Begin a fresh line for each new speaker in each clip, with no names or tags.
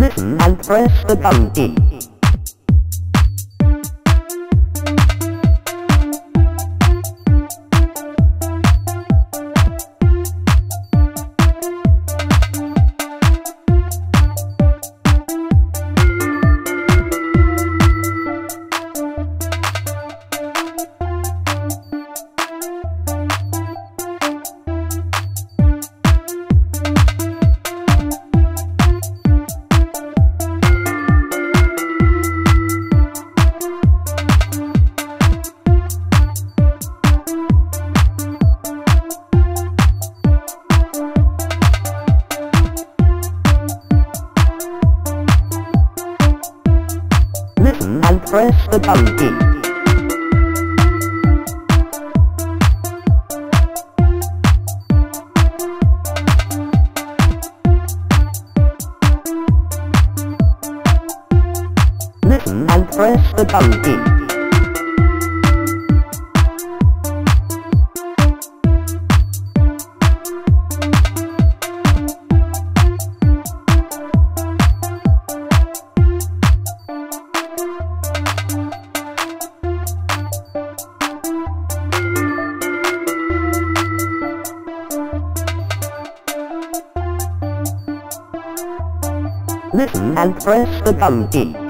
listen and press the button. Listen and press the down key. Listen and press the down key.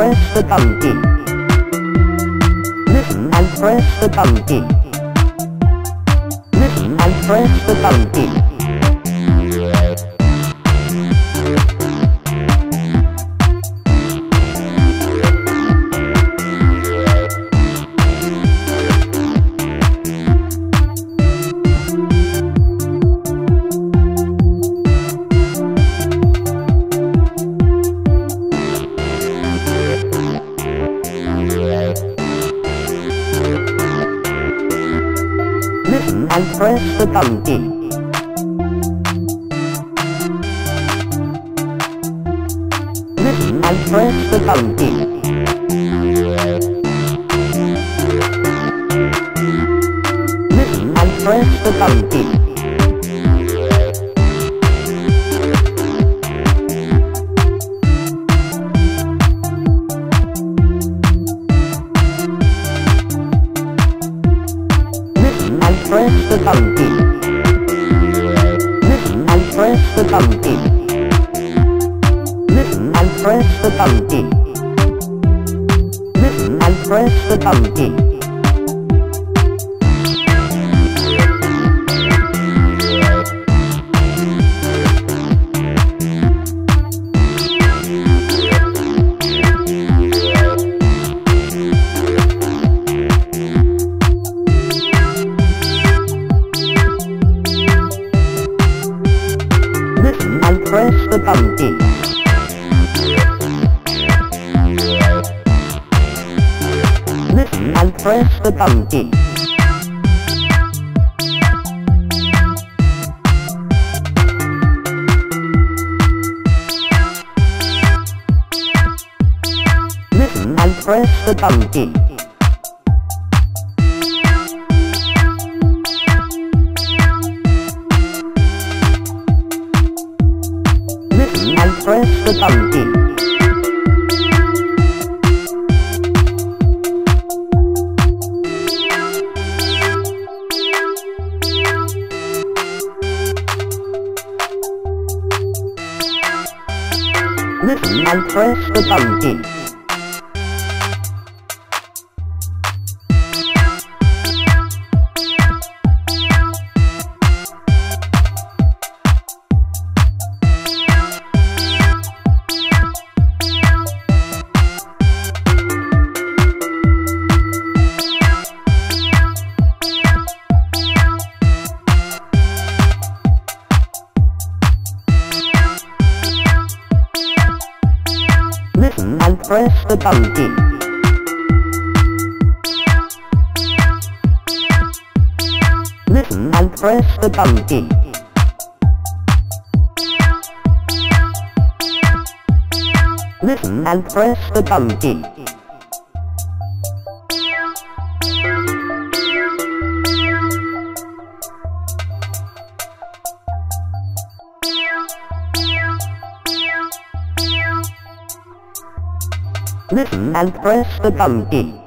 press the down key. Listen and press the down key. Listen and press the down key. Prison and Principality. Prison and Principality. Principality. Press the down key. Listen and press the down key. Listen and press the down key. Listen and press the down key. Listen and press the down key. and press the button. The donkey. Listen and press the donkey. Listen and press the donkey. Listen and press the donkey.